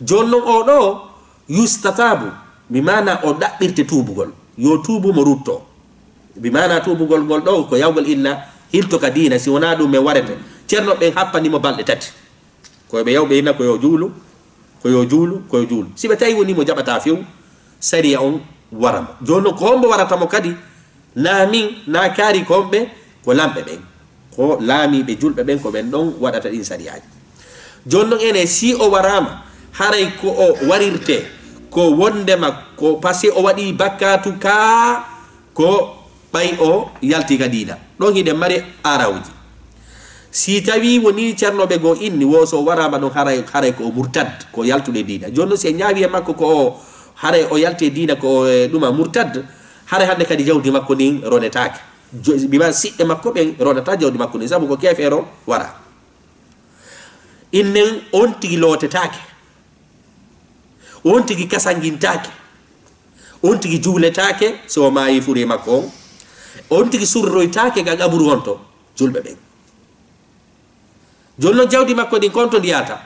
Speaker 1: joni noon oɗo yustatabu bi mana o ɗaɓɓirte tuubugol. Yo tuubu mo rutto bi mana tubugol ngol ɗo ko yawgol illa hilto ka dina si wona ɗum min warete. Ceernoɓe happanimo balɗe tati. Koyeɓe yawɓe hinna koyo juulu koyo juulu koyo juulu. Si ɓe tawi wonimo jaɓata few saria on waramo joni noon ko hombo waratamo kadi namin na kaari ko homɓe ko lamɓe ɓen. Ko laamiɓe julɓe ɓen ko ɓen ɗon waɗata ɗin sariyaji. Joni noon ene si o warama haray ko o warirte ko wondema ko par ce que o waɗi bakkatu ka ko ɓay o yalti ka diina ɗon hiɗen mari arawji. Si tawi woni ceernoɓe goo inni wo so warama ɗon haray haray ko murtad ko yaltude diina joni noon si ñaawi e makko ko o haray o yalti e diina ko ɗuma murtad haray hande kadi jawdi makko ndin ronetake. Bima siɗɗe makko ɓen ronata jawdi makko ndin saabu ko kefeero wara. Innen on tigi lootetake on tigi kasangintake on tigi juuletake so maayi furi makko on on tigi surroytake ga gaburu on to julɓe ɓen noon jawdi makko ɗin konto ndiyata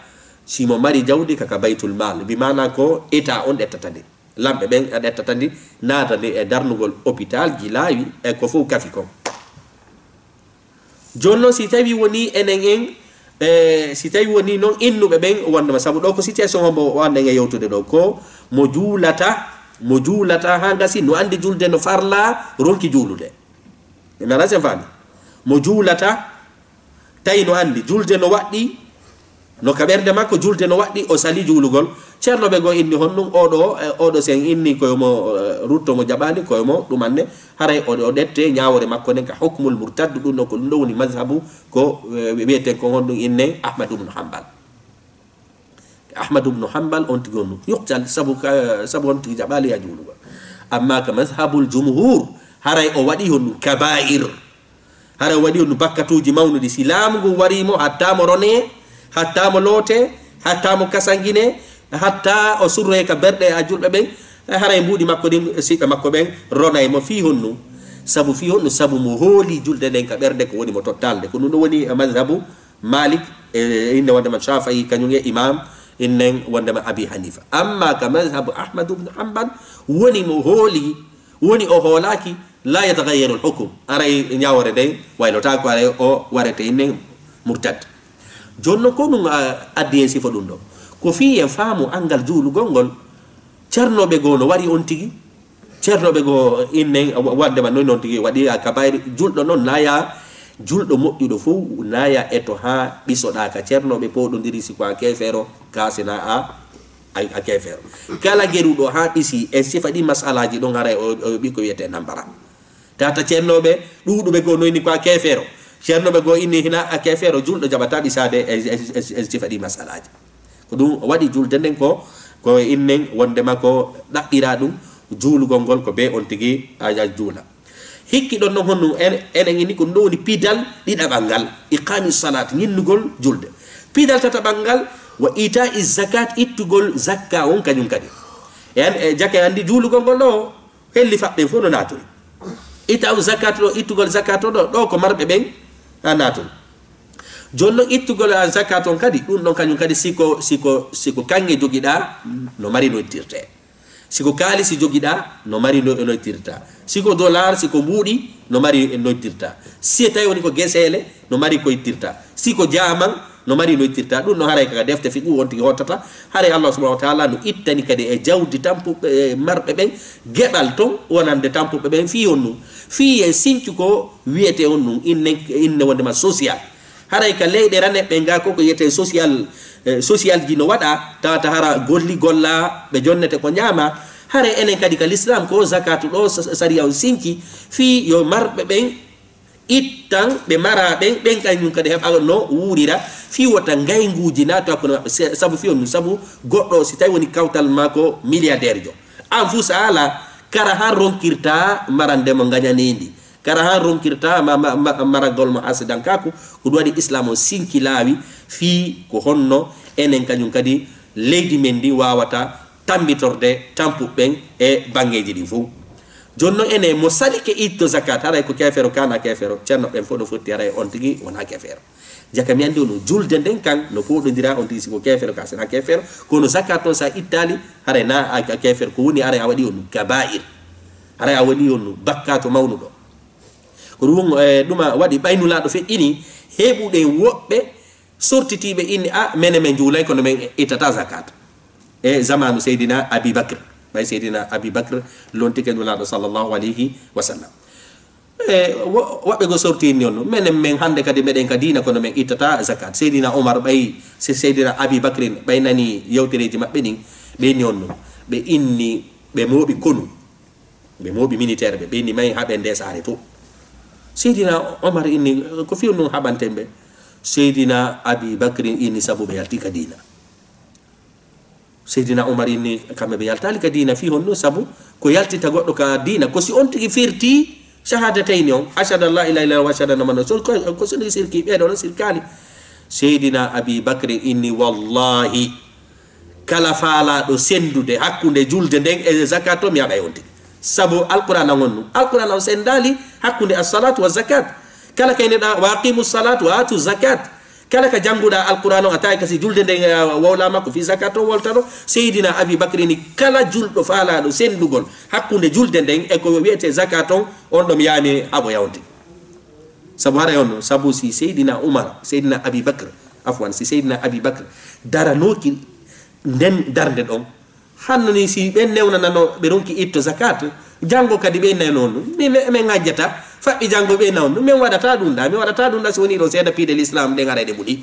Speaker 1: simo mari jawdi kaka baytul mal. Bimana ko état on ɗettata ndi lamɓe ɓen a ɗettata ndi naata ndi e darnugol hôpital ji laawi e ko fof kafi kon joni si tawi woni enen en e si tawi woni noon innuɓe ɓen wondema saabu ɗo ko situation hombo wanden e yewtude ɗo ko mo juulata mo juulata ha gasi no andi julde no farla ronki juulude. Nana sen faami. Mo juulata tawi no andi julde no waɗɗi no kaɓerde makko julde no waɗɗi o sali juulugol. ceernoɓe goo inni hon ɗum oɗo eh, oɗo sen inni koyemo eh, rutto mo jaɓani koyemo ɗumanne. Haray o ɗette ñawore makko nden ka hokmul murtaddu ɗum ɗon ko eh, ɗum ɗo woni mashabu ko wiyeten ko honɗum inne ahmadou ubnu hambal ahmadou ubnu hambal on tigi onnu yuktal sabu sabu on tigi jaɓali ya juulugo amma ka mashabul jumhur haray o waɗi hon ɗum kabair haray o waɗi hon ɗum bakkatuji mawnuɗi. Si laamu ngu warimo hattamo rone hattamo loote hattamo kasanguine hatta o surroye ka berɗe a julɓe ɓen e haray mbuuɗi makko ɗin e siɓɓe makko ɓen ronay mo fi honnu. Sabu fi honnu sabu mo hooli julde ɗen ka ɓerde ko woni mo tottalde ko ɗum ɗo woni madhabu malik e inne wondema shafii kañum e imam innen wondema abi hanifa. Amma ka madhabu ahmadu bnu hambal woni mo hooli woni o hoolaki la yatagayyaru lhukum aray ñawore nden waylotako aray o warete innen murtad. Jonno ko ɗum addi hen sifa ɗum ɗo. ko fi en faamu angal juulugol ngol ceernoɓe goo no wari on tigi? Ceernoɓe goo inne waddema noy noon tigi waɗi a kabayri julɗo noon naya julɗo moƴƴuɗo fof naya eto ha ɓisoɗa ka ceernoɓe powɗodiri siko a kefeero kasina a a kefeero kala geruɗo ha ɓisi e sifa ɗi masalaji ɗon hara e, ɓi ko wiyete nambara. Tata ceernoɓe ɗuɗuɓe goo noyni ko a kefeero ceernoɓe goo inni hina a kefeero julɗo jaɓata ɓisade e, e, e sifa ɗi masalaji ko ɗum waɗi julde nden ko ko innen wondema ko ɗaɓɓira ɗum juulugol ngol ko be on tigi aja juula. Hikki ɗon noon honno enen ini ko ɗum woni piidal ɗiɗaɓal ngal iqami salat ñinnugol julde. Piidal tataɓal ngal wa ita i zakat ittugol zakka on kañum kadi. En e jake anndi juulugol ngol ɗo helli faɓɓen fof no naatol ita zakat ɗo ittugol zakat o ɗo ɗo ko marɓe ɓen a naatol joni noon ittugol an zakka toon kadi ɗum ɗon kañum kadi siko siko siko kange jogiɗa no mari no ittirte siko kaalisi jogiɗa no mari no ittirta siko dollar siko mbuuɗi no mari no ittirta si tawi woni ko gueseele no mari ko ittirta siko jaman no mari no ittirta ɗum no haray kaka defte fi ɗum wontigi hottata. Haray allah subahana wa taala no ittani kadi e jawdi tampuɓe e marɓe ɓen geɓal ton wonande tampuɓe ɓen fi on ɗum fi e sincu ko wiyete on ɗum inne inne wondema social. Haray ka leyɗe raneɓɓe nga koko yiyete social eh, social ji no waɗa tawata hara golli golla ɓe jonnete ko ñama hara enen kadi ka l'islam ko zakatu ɗo saria on sinki fi yo marɓe ɓen ittan ɓe mara ɓen ɓen kañum kadi heɓa no wuurira. Fi wota gayguji nato hakkude maɓɓe saabu fi on saabu goɗɗo si tawi woni kawtal ma ko milliardaire jo. An fuu sa ala kara han ronkirta marandemo gañanedi kara han ronkirta maragol mo accident kaku ko ɗum waɗi islam o sinki laawi fi ko honno enen kadi leydi men ndi wawata tambitorde tampuɓɓen e bangeji ɗi fo jonno ene mo salike itto zakat haray ko kefero kana kefero ceerno ɓen fo ɗo fotti aray on tigui wona kefero. Jaka mi andi ono julde nden kan no foɗodira on tigi siko kefero ka sena kefero kono zakat sa ittali haray na kefero ko woni aray a on gabair. Haray a on bakkato ruwo e eh, ɗuma waɗi ɓaynulaɗo feƴƴini heɓuɓe woɓɓe sortitiɓe inni a mene min juulay kono min ittata zakat. E zamanu seydina abibacre ɓay seydina abibacre lontike nulaɗo sallllahu alayhi wa sallam. E woɓɓe go sortini on minen min hande kadi meɗen ka dina kono min ittata zakat. Seydina omar ɓay seydina abibacre ɓay nani yewtereji maɓɓe ɗin ɓeni on noon ɓe inni ɓe mooɓi konu ɓe mooɓi militaire ɓe ɓeni mayi ha ɓe ndesare to. سيدنا عمر إني كفي إنه حبا تنبه. سيدنا أبي بكر إني سبب يلتك دينا. سيدنا عمر إني كما بيلتك دينا فيه إنه سبب. كيالتي تقولك دينا. كسي أنت كفيرتي شهادة تينيوم أشهد الله إلا إلا وأشهد أن من رسول كسي نجي سيركي بيانو إيه، نسيركاني سيدنا أبي بكر إني والله كلا فالا دو سندو دي حقو دي جول دي دي زكاة تومي sabu a gonnu alquran o sen daali hakkunde assalatu wa zakat. Kala kayneɗa wa aqimu salat wa atu zakat. Kala ka jannguɗa alqur'an o a tawi kasi julde nde eh, wowlama ko fi zakat o woltano seydina abi bacry ni kala julɗo faalaɗo sendugol. Hakkude julde nden eko wiyete zakat on on ɗom yaami haɓo yawde. Saabu haɗa on saabu si seydina oumar seydina abi bacre afwan si seydina abi bacre daranoki nden darde ɗon hannoni si ɓen newnanano ɓe ronki itto zakat. Janngo kadi ɓe nayi noon. Ɗum min hajjata faɓɓi janngo ɓe nawn ɗum min waɗata ɗum ɗa min waɗata ɗum ɗa so woni ɗo seeɗa piiɗe l'islam ɗen gara ɗe ɓuɗi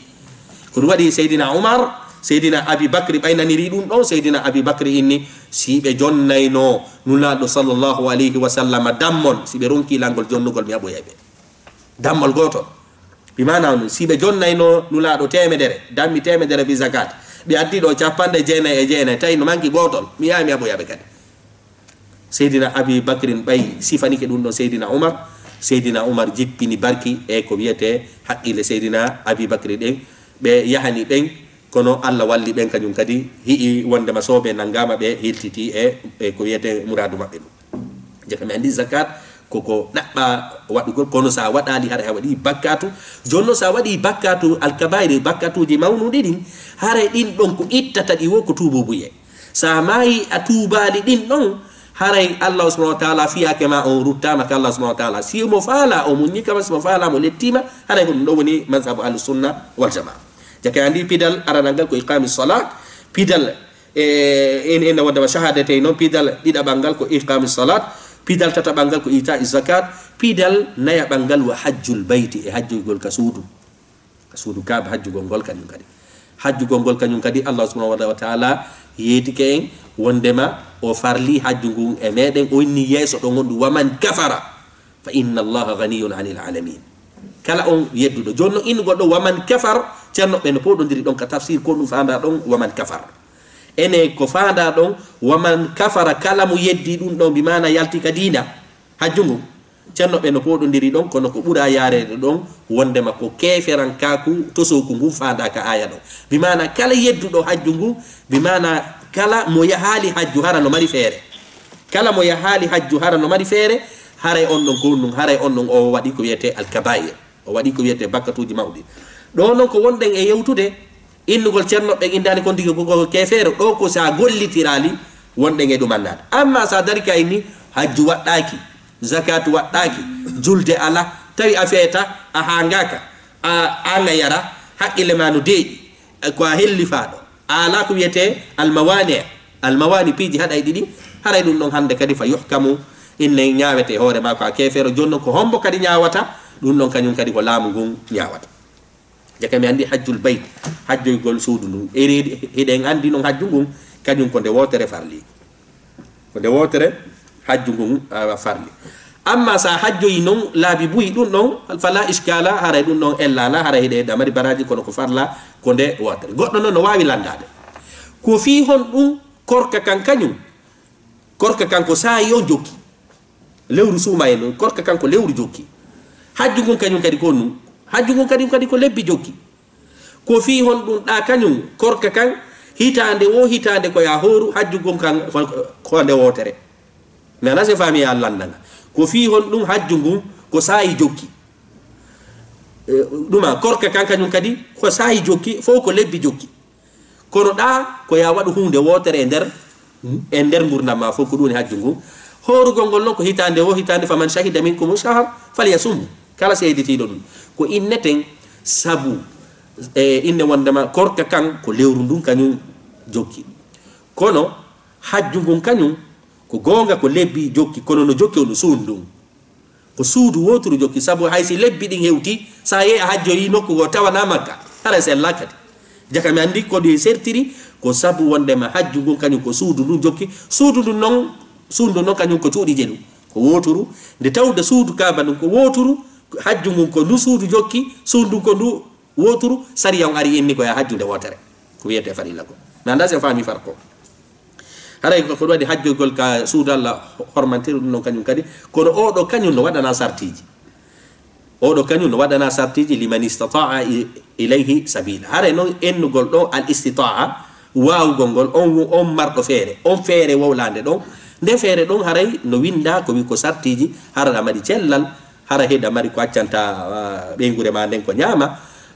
Speaker 1: ko ɗum waɗi seydina oumar seydina abibacry ɓaynaniri ɗum ɗon seydina abibacry inni si ɓe jonnayno nulaɗo sallllahu alayhi wa sallam dammol si ɓe ronki langol jonnugol mi aɓoyay ɓe. Dammol gotol bimana si ɓe jonnayno nulaɗo temedere dammi temedere fi zakat. Ɓe addi ɗo capanɗe jeenayi e jeenayi tawi no manki gotol mi yawi mi yaɓoyaɓe kadi seydina abi bacrin ɓay sifanike ɗum ɗo seydina oumar seydina oumar jippini barki e ko wiyete haqqille seydina abi bacry ɗen ɓe yahani ɓen kono allah walli ɓen kañum kadi hii wondema soobe nanggama ɓe hiltiti e, e ko wiyete muradu maɓɓe ɗum. Jakami andi zakat koko ɗaɓɓa waɗugol kono sa waɗali hara a waɗi bakkatu sa waɗi bakkatu alkabairi bakkatuji mawnuɗi ɗin ɗin ɗon ko ittata ɗi wo ko tububuye sa mayi a tubali ɗin ɗon haray allah subahana wa taala fiyake ma on ruttama ka allah subahana wa taala si mo faala o muñi kama simo faala mo lettima haray ko woni mazhabu ahlusunna waljama jake andi pidal aranal ngal ko iqami salat pidal e en ena waddama shahadatey noon pidal ɗiɗaɓal ngal ko iqami salat piidal tata ɓalngal ko ita zakat. Piidal naya ɓalngal wa hajjul bayti e hajjugol ka suudu. Ka suudu kaaba hajjugol ngol kañum kadi. Hajjugol ngol kañum kadi allah subahanahu wa taala yeetike en wondema o farli hajju ngun e meɗen o inni yeeso ɗo gonɗu waman kafara fa inna allaha ganiyun anil alamin. Kala on yedduɗo. Joni noon inni goɗɗo waman kafar ceernoɓe no powɗodiri ɗon ka tafsir ko ɗum fanda ɗon waman kafar. ene ko faanda ɗon waman kafara kala mo yeddi ɗum ɗon mbimana yalti ka diina. Hajjungu ceernoɓe no poɗodiri ɗon kono ko ɓuura yarede ɗon wondema ko keferan kaku tosoku ngu fanda ka aya ɗon mbimana kala yedduɗo hajju ngu mbimana kala mo yahaali hajju hara no mari feere. Kala mo yahaali hajju hara no mari feere haray on ɗon gonnum haray on ɗon o waɗi ko wiyete alkabair o waɗi ko wiyete bakkatuji mawɗi. Ɗo noon ko wonɗen e yewtude innugol ceernoɓe indani kon digi koko kefeere ɗo ko sa gollitirali wonɗen e ɗumannade amma sa dari ka inni hajju waɗɗaki zakatu waɗɗaki julde ala tawi a feeta a hangaka a anga yara haqqille ma no deeƴi ko a hellifaɗo a ala ko wiyete almawani almawani piiji haɗay ɗiɗi haray ɗum ɗon hande kadi fa yuhkamu inne ñawete hoore ma ko a kefeero joni noon ko hombo kadi ñawata ɗum ɗon kañum kadi ko laamu ngun ñawata jaka mi andi hajjul bayt. Hajjoygol suudu ndun eri hiɗen andi noon hajju ngun kañum ko nde wotere farli. Ko nde wotere hajju ngun farli. Amma sa hajjoyi noon laabi buyi ɗum ɗon fala iskala haray ɗum ɗon ellala hara hiɗe damari baraji kono ko farla ko nde wotere. Goɗɗo noon no wawi landade ko fi hon ɗum korka kan kañum korka kanko sayi o jokki. Lewru suuma e noon korka kanko lewru jokki. Hajju ngun kañum kadi ko hajju ngun kadi kadi ko lebbi jokki ko fi hon ɗum ɗa kañum korka kan hitande wo hitande koya hooru hajju ngon kan ko nde wotere. Mais ana se fami ya landanga ko fi hon ɗum hajju ngun ko saayi joggi. E, ɗuma korka kan kañum kadi ko sayi jokki fo ko lebbi jokki kono ɗa ko ya waɗu hunde wotere e nder e nder gurdam ma fof ko ɗum e hajju ngun horugol ngol noon ko hitande wo hitande faman shahida minkum shahar falyasumhu kala seyditiiɗo ɗum. Ko inneten sabu e inne wondema korka kan ko lewru ndun kañum jokki. Kono hajju ngun kañum ko goonga ko lebbi jokki kono no jokki ono suudu ndun. Ko suudu woturu jokki sabu haysi lebbi ɗin hewti sa yehi a hajjoyi nokku go tawana makka. Hara e sella kadi. Jaka mi anndi koɗi sertiri ko sabu wondema hajju ngun kañum ko suudu ndun jokki. Suudu ndun noon suudu noon kañum ko cuuɗi je ɗum ko woturu nde tawde suudu kaba ɗum ko woturu hajju mum ko ndu suudu jokki suudu ko ndu woturu sariya on ari inni koye hajjude wotere ko wiyete farilla ko. Mi anda sen faami far ko haray ko ɗum waɗi hajjogol ka suudu allah hormantiri ɗum noon kañum kadi kono oɗo kañum no waɗana sartiji. Oɗo kañum no waɗana sartiji liman istataa ilayhi sabila. Haray noon ennugol ɗon al istitaa wawugol ngol on on marɗo feere on feere wowlande ɗon. Nde feere ɗon haray no winda ko wi ko sartiji haraɗa mbaɗi cellal hara heɗa mari ko accanta ɓeygure ma nden ko ñaama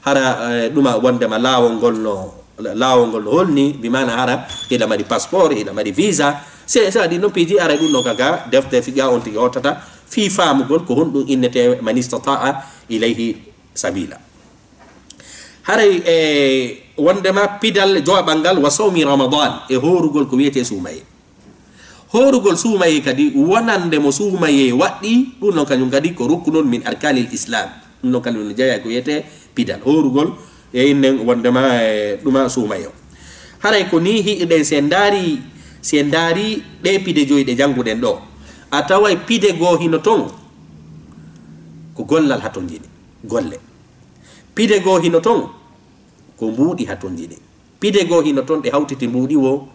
Speaker 1: hara eh, ɗuma wondema laawol ngol no laawol ngol no holni bimana hara hiɗa mari passeport hiɗa mari visa. Se sa adi noon piiji ara ɗum ɗon kaga defte figa on tigi hottata fi faamugol ko honɗum innete man istataa ilayhi sabila. Haray eh, e wondema pidal joɓal ngal wa sawmi ramadan e horugol ko wiyete suumaye horugol suumaye kadi wonande mo suumaye waɗɗi ɗum noon kañum kadi ko rukkunol min arkanil islam. Ɗum noon kañum no jeeya ko wiyete pidal. Horugol e innen wondema e ɗuma suhumaye o. Haray ko ni hiɗiɗen se daari se daari ɗe pide joyi ɗe jannguɗen ɗo. A taway pide goo hino ton ko gollal haton jiɗi golle. Pide goo hino ton ko mbuuɗi haton jiɗi pide goo hino ton ɗe hawtiti mbuuɗi wo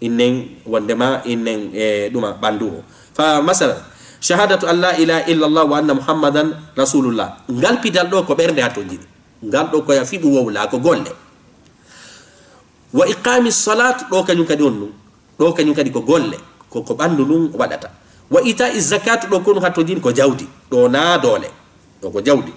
Speaker 1: innen wondema innen e ɗuma ɓanndu o fa masala shahadatu an la ilaha illallah wa anna muhammadan rasulullah. Ngal pidal ɗo ko ɓernde ha to jiɗi ngal ɗo koya fiɓu wowla ko golle. Wa iqami salat ɗo kañum kadi on ɗum ɗo kañum kadi ko golle. Koko dum ɗum waɗata wa ita i zakat ɗo konu hatto jini ko jawdi. Ɗo na doole ɗo ko jawdi.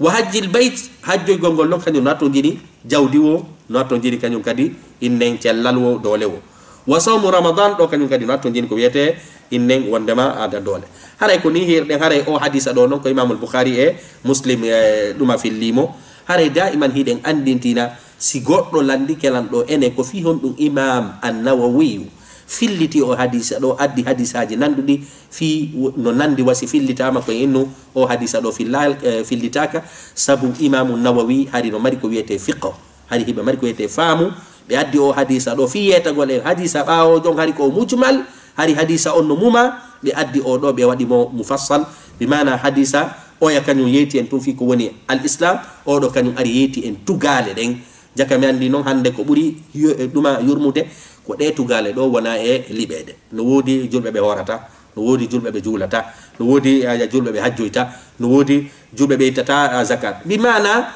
Speaker 1: Wa hajjil bayt hajjoygol ngol noon kañum natto jini jawdi wo natto jini kañum kadi innen cellal wo doole wo wa sawmu ramadan ɗo kañum kadi no attondini ko wiyete innen wondema ada doole. Haray ko ni hirɗen haray o hadisa ɗo noon ko imamul boukhari e muslim e ɗuma fillimo. Haray daiman hiɗen andintina si goɗɗo landi kelan ɗo ene ko fi hon ɗum imam annawawiyu filliti o hadisa ɗo addi hadisaji nanduɗi fi no nandi wasi fillitama koye innu o hadisa ɗo filla e, fillitaka. Saabu imamu nawawi hari no mari ko wiyete fiqa hari hiɓe mari ko wiyete faamu. ɓe addi o hadisa ɗo fi yetagol e hadisa ɓawo jon hari ko mujmal hari hadisa on no muma ɓe addi o ɗo ɓe waɗimo mufassal. Bimana hadisa oya kañum yeyti en tun fi ko woni al islam oɗo kañum ari yeyti en tugale ɗen. Jaka mi andi noon hande ko ɓuri eh, ɗuma yurmude ko ɗe tugale ɗo wona e liɓede no woodi julɓe ɓe horata no woodi julɓe ɓe juulata no woodi eh, julɓe ɓe hajjoyta no woodi julɓe ɓe ittata eh, zakat. Bi mana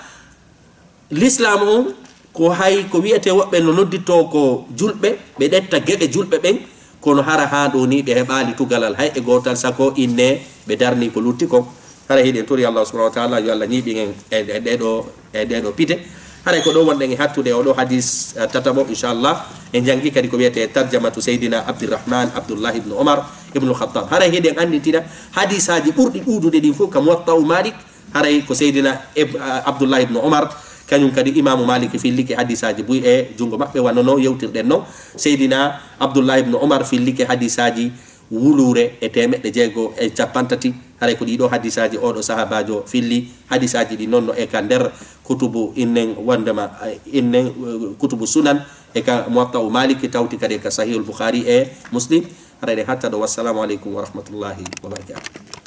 Speaker 1: l'islam on ko hay ko wiyete woɓɓe no noddito ko julɓe ɓe ɗetta geɓe julɓe ɓen kono hara ha ɗo ni ɓe heɓali tugalal hay e gotal sako inne ɓe darni ko lutti ko hara hiɗen tori allah subahana wa taala yo allah ñiiɓigen e ɗeɗo e ɗeɗo pite haray ko ɗo wonɗen e hattude oɗo hadis tataɓo inchallah e janggi kadi ko wiyete tarjamatu seydina abdirahman abdoullah ibnu omar ibnu khatab haray hiɗen anditina hadisaji ɓurɗi ɗuɗude ɗin fof kam wattau malik haray ko seydina abdoullah ibnu omar kañum kadi imamu maliki filliki hadisaji buy e junngo maɓɓe wannono yewtirɗen noon seydina abdoullah ibnu omar filliki hadisaji wulure e temeɗɗe jeego e capantati haray ko ɗiɗo hadisaji oɗo sahabajo filli hadisaji ɗi nonno e ka nder kutubu innen wondema innen uh, kutubu sunan e ka muwatta u maliki tawti kadi e ka sahihul boukhari e muslim. Haray ɗen hatta ɗo wassalamu aleykum wa rahmatullahi wa barakatuh.